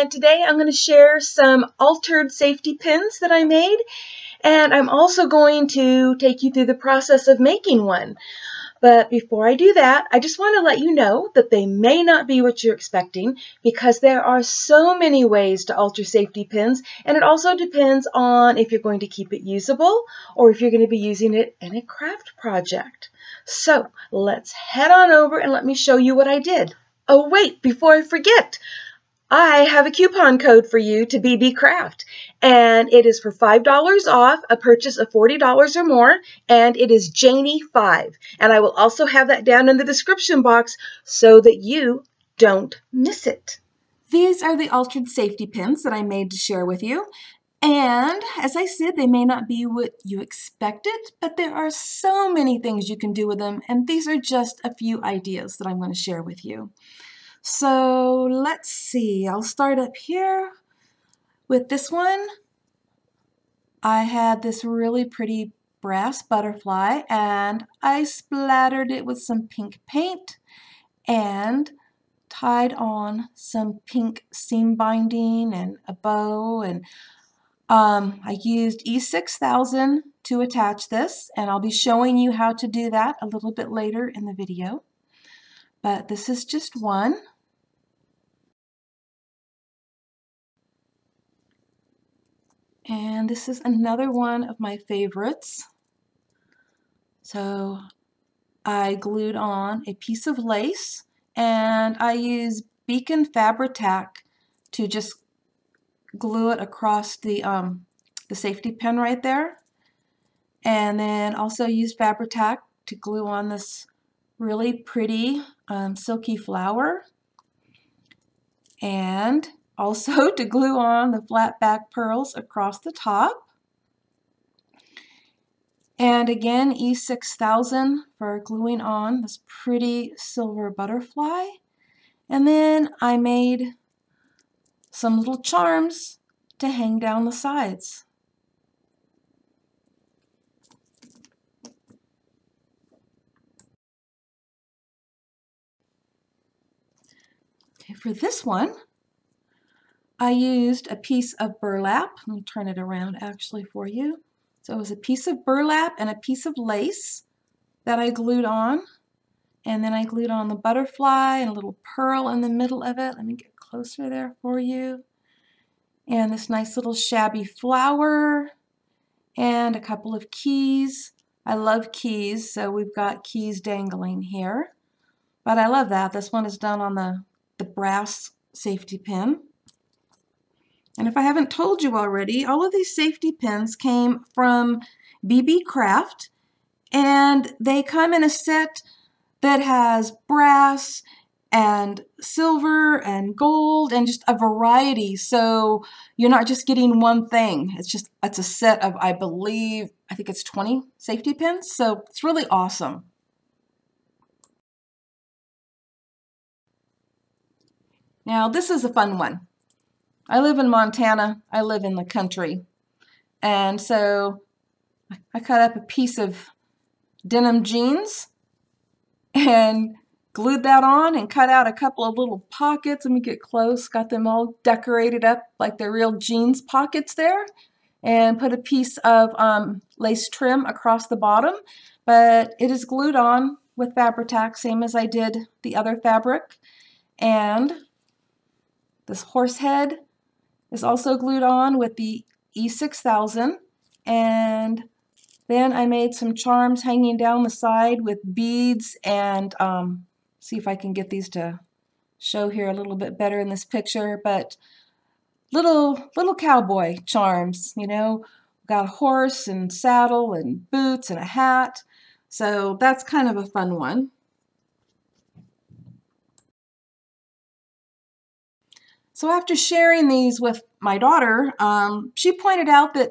and today I'm going to share some altered safety pins that I made, and I'm also going to take you through the process of making one. But before I do that, I just want to let you know that they may not be what you're expecting because there are so many ways to alter safety pins, and it also depends on if you're going to keep it usable or if you're going to be using it in a craft project. So let's head on over and let me show you what I did. Oh, wait, before I forget, I have a coupon code for you to Beebeecraft, and it is for $5 off a purchase of $40 or more, and it is Janie5. And I will also have that down in the description box so that you don't miss it. These are the altered safety pins that I made to share with you. And as I said, they may not be what you expected, but there are so many things you can do with them, and these are just a few ideas that I'm going to share with you. So let's see, I'll start up here with this one. I had this really pretty brass butterfly and I splattered it with some pink paint and tied on some pink seam binding and a bow and um, I used E6000 to attach this, and I'll be showing you how to do that a little bit later in the video. But this is just one. And this is another one of my favorites. So I glued on a piece of lace and I used Beacon Fabri-Tac to just glue it across the, um, the safety pin right there. And then also use Fabri-Tac to glue on this really pretty um, silky flower. And also to glue on the flat back pearls across the top. And again, E6000 for gluing on this pretty silver butterfly. And then I made some little charms to hang down the sides. Okay, for this one, I used a piece of burlap. Let me turn it around actually for you. So it was a piece of burlap and a piece of lace that I glued on. And then I glued on the butterfly and a little pearl in the middle of it. Let me get closer there for you. And this nice little shabby flower and a couple of keys. I love keys, so we've got keys dangling here. But I love that. This one is done on the, the brass safety pin. And if I haven't told you already, all of these safety pins came from Beebeecraft, and they come in a set that has brass and silver and gold and just a variety. So you're not just getting one thing. It's just, it's a set of, I believe, I think it's 20 safety pins. So it's really awesome. Now this is a fun one. I live in Montana. I live in the country. And so I cut up a piece of denim jeans and glued that on and cut out a couple of little pockets. Let me get close. Got them all decorated up like they're real jeans pockets there. And put a piece of um, lace trim across the bottom. But it is glued on with Fabri-Tac, same as I did the other fabric. And this horse head is also glued on with the E6000. And then I made some charms hanging down the side with beads and um, see if I can get these to show here a little bit better in this picture, but little little cowboy charms, you know, got a horse and saddle and boots and a hat. So that's kind of a fun one. So after sharing these with my daughter, um, she pointed out that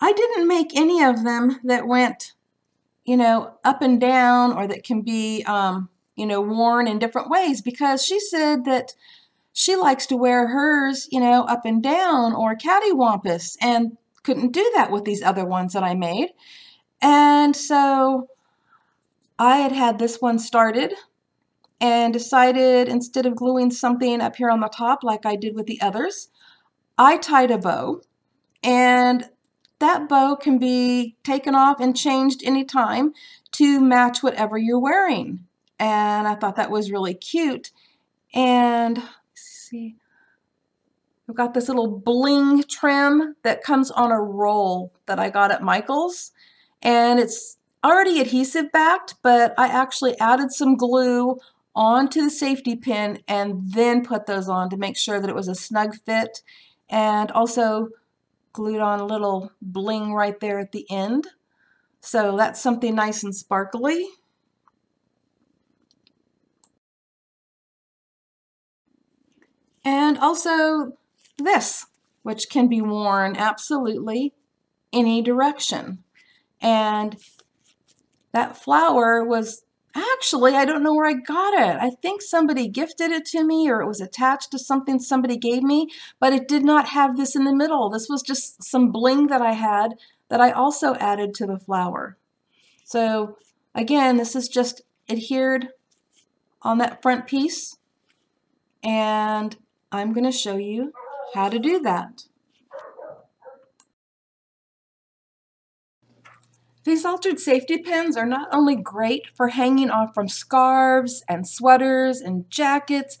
I didn't make any of them that went, you know, up and down or that can be um, you know, worn in different ways because she said that she likes to wear hers, you know, up and down or cattywampus and couldn't do that with these other ones that I made. And so I had had this one started and decided instead of gluing something up here on the top like I did with the others, I tied a bow and that bow can be taken off and changed anytime to match whatever you're wearing. And I thought that was really cute. And see, I've got this little bling trim that comes on a roll that I got at Michael's. And it's already adhesive backed, but I actually added some glue onto the safety pin and then put those on to make sure that it was a snug fit and also glued on a little bling right there at the end. So that's something nice and sparkly. And also this, which can be worn absolutely any direction. And that flower was Actually, I don't know where I got it. I think somebody gifted it to me or it was attached to something somebody gave me, but it did not have this in the middle. This was just some bling that I had that I also added to the flower. So again, this is just adhered on that front piece and I'm going to show you how to do that. These altered safety pins are not only great for hanging off from scarves and sweaters and jackets,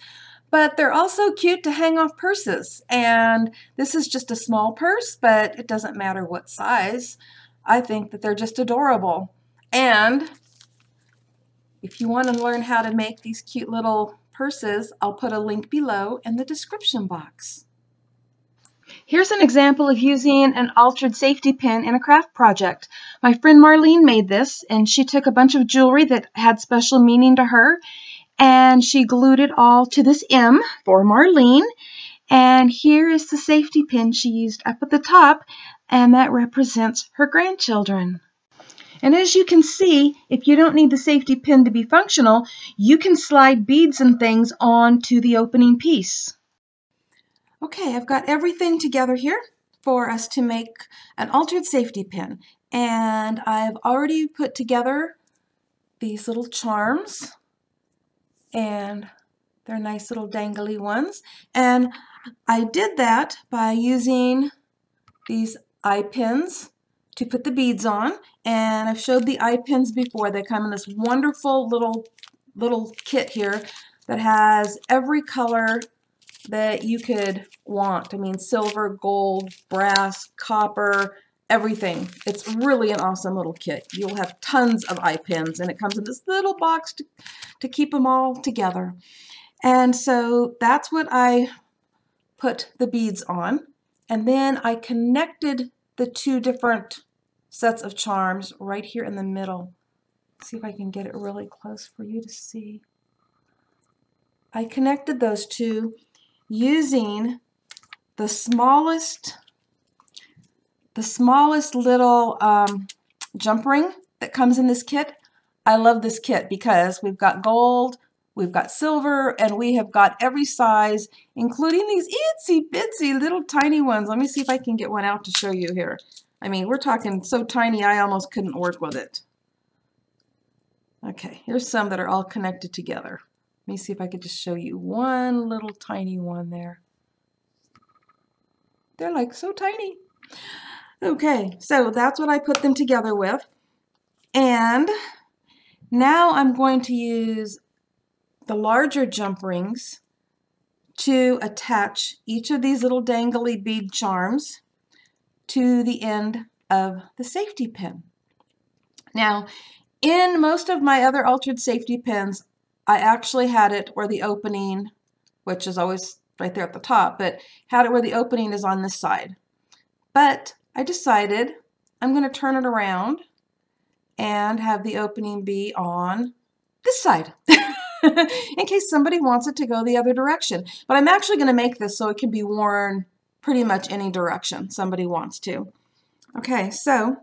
but they're also cute to hang off purses. And this is just a small purse, but it doesn't matter what size. I think that they're just adorable. And if you want to learn how to make these cute little purses, I'll put a link below in the description box. Here's an example of using an altered safety pin in a craft project. My friend Marlene made this, and she took a bunch of jewelry that had special meaning to her, and she glued it all to this M for Marlene. And here is the safety pin she used up at the top, and that represents her grandchildren. And as you can see, if you don't need the safety pin to be functional, you can slide beads and things onto the opening piece. Okay, I've got everything together here for us to make an altered safety pin. And I've already put together these little charms. And they're nice little dangly ones. And I did that by using these eye pins to put the beads on. And I've showed the eye pins before. They come in this wonderful little, little kit here that has every color that you could want. I mean, silver, gold, brass, copper, everything. It's really an awesome little kit. You'll have tons of eye pins, and it comes in this little box to, to keep them all together. And so that's what I put the beads on. And then I connected the two different sets of charms right here in the middle. See if I can get it really close for you to see. I connected those two using the smallest the smallest little um, jump ring that comes in this kit. I love this kit because we've got gold, we've got silver, and we have got every size, including these itsy bitsy little tiny ones. Let me see if I can get one out to show you here. I mean, we're talking so tiny I almost couldn't work with it. Okay, here's some that are all connected together. Let me see if I could just show you one little tiny one there. They're like so tiny. Okay, so that's what I put them together with. And now I'm going to use the larger jump rings to attach each of these little dangly bead charms to the end of the safety pin. Now, in most of my other altered safety pins, I actually had it where the opening, which is always right there at the top, but had it where the opening is on this side. But I decided I'm going to turn it around and have the opening be on this side in case somebody wants it to go the other direction. But I'm actually going to make this so it can be worn pretty much any direction somebody wants to. Okay, so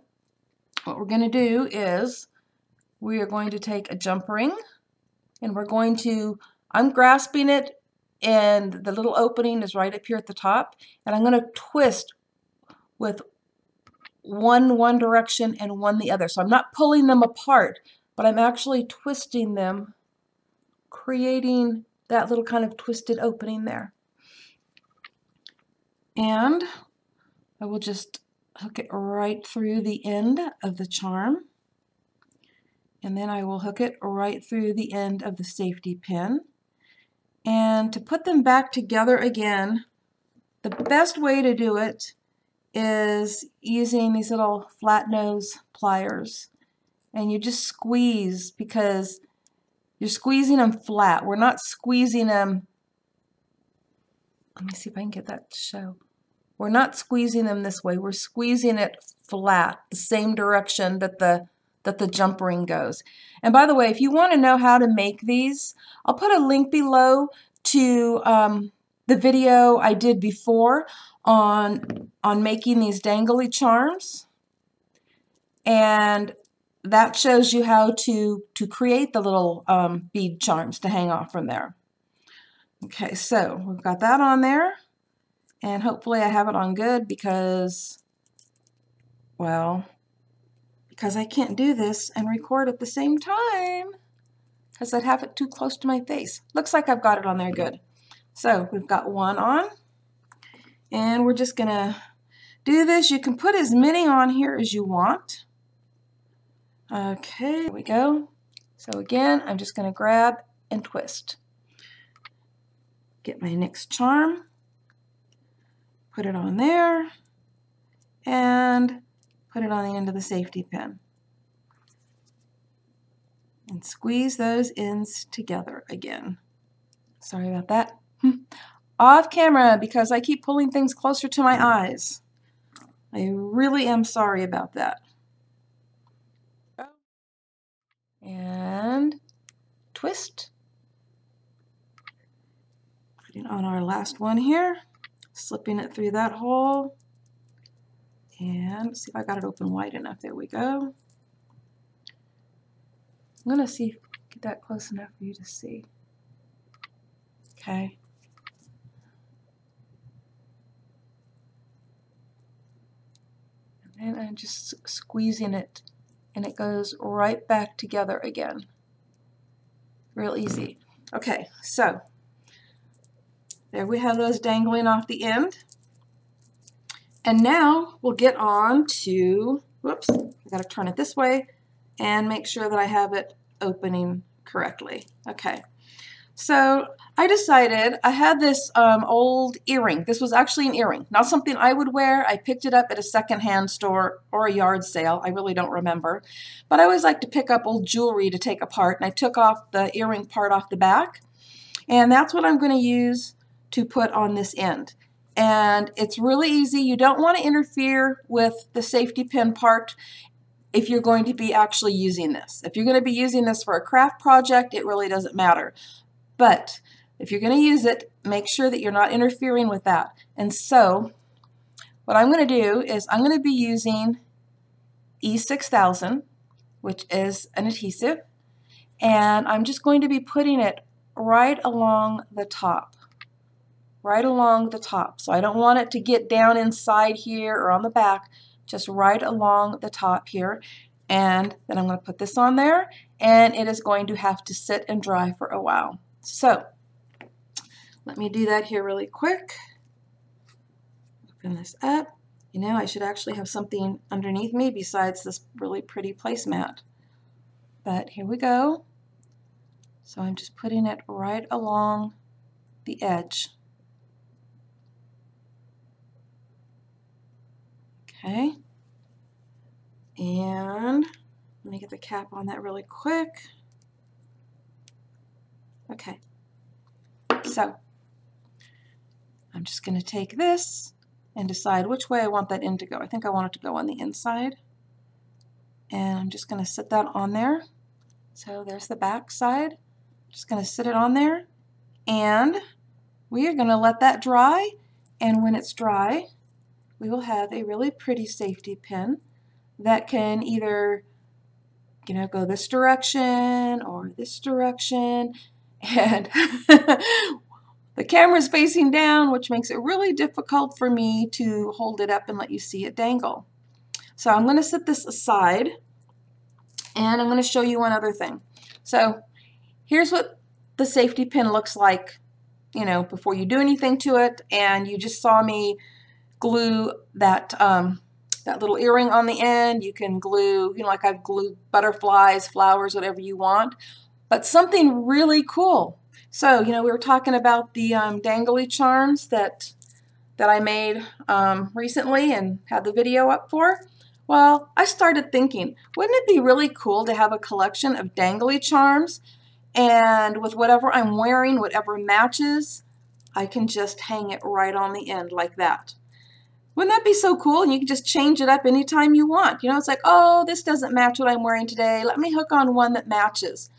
what we're going to do is we are going to take a jump ring and we're going to, I'm grasping it and the little opening is right up here at the top and I'm going to twist with one one direction and one the other. So I'm not pulling them apart, but I'm actually twisting them creating that little kind of twisted opening there. And I will just hook it right through the end of the charm. And then I will hook it right through the end of the safety pin. And to put them back together again, the best way to do it is using these little flat nose pliers. And you just squeeze because you're squeezing them flat. We're not squeezing them. Let me see if I can get that to show. We're not squeezing them this way. We're squeezing it flat, the same direction that the that the jump ring goes. And by the way, if you want to know how to make these, I'll put a link below to um, the video I did before on, on making these dangly charms. And that shows you how to, to create the little um, bead charms to hang off from there. Okay, so we've got that on there. And hopefully I have it on good because, well, because I can't do this and record at the same time because I'd have it too close to my face. Looks like I've got it on there good. So we've got one on and we're just going to do this. You can put as many on here as you want. Okay, here we go. So again, I'm just going to grab and twist. Get my next charm put it on there, and put it on the end of the safety pin. And squeeze those ends together again. Sorry about that. Off camera because I keep pulling things closer to my eyes. I really am sorry about that. And twist. Putting on our last one here slipping it through that hole. And see if I got it open wide enough. There we go. I'm going to see if get that close enough for you to see. Okay. And then I'm just squeezing it and it goes right back together again. Real easy. Okay, so there we have those dangling off the end. And now we'll get on to, whoops, I gotta turn it this way and make sure that I have it opening correctly. Okay, so I decided I had this um, old earring. This was actually an earring, not something I would wear. I picked it up at a secondhand store or a yard sale. I really don't remember. But I always like to pick up old jewelry to take apart, and I took off the earring part off the back. And that's what I'm going to use to put on this end. And it's really easy. You don't want to interfere with the safety pin part if you're going to be actually using this. If you're going to be using this for a craft project, it really doesn't matter. But if you're going to use it, make sure that you're not interfering with that. And so what I'm going to do is I'm going to be using E6000, which is an adhesive, and I'm just going to be putting it right along the top right along the top. So I don't want it to get down inside here or on the back, just right along the top here. And then I'm going to put this on there and it is going to have to sit and dry for a while. So let me do that here really quick. Open this up. You know, I should actually have something underneath me besides this really pretty placemat. But here we go. So I'm just putting it right along the edge. Okay. And let me get the cap on that really quick. Okay. So I'm just going to take this and decide which way I want that end to go. I think I want it to go on the inside. And I'm just going to sit that on there. So there's the back side. Just going to sit it on there. And we are going to let that dry. And when it's dry, we will have a really pretty safety pin that can either you know go this direction or this direction and the camera's facing down which makes it really difficult for me to hold it up and let you see it dangle so I'm going to set this aside and I'm going to show you one other thing so here's what the safety pin looks like, you know, before you do anything to it. And you just saw me glue that um, that little earring on the end. You can glue, you know, like I've glued butterflies, flowers, whatever you want. But something really cool. So, you know, we were talking about the um, dangly charms that that I made um, recently and had the video up for. Well, I started thinking, wouldn't it be really cool to have a collection of dangly charms and with whatever I'm wearing, whatever matches, I can just hang it right on the end like that. Wouldn't that be so cool? And you can just change it up anytime you want. You know, it's like, oh, this doesn't match what I'm wearing today. Let me hook on one that matches.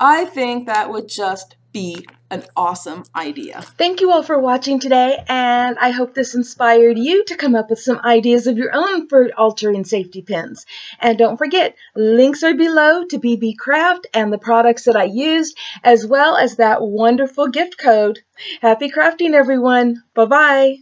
I think that would just be an awesome idea. Thank you all for watching today, and I hope this inspired you to come up with some ideas of your own for altering safety pins. And don't forget, links are below to Beebeecraft and the products that I used, as well as that wonderful gift code. Happy crafting, everyone. Bye-bye.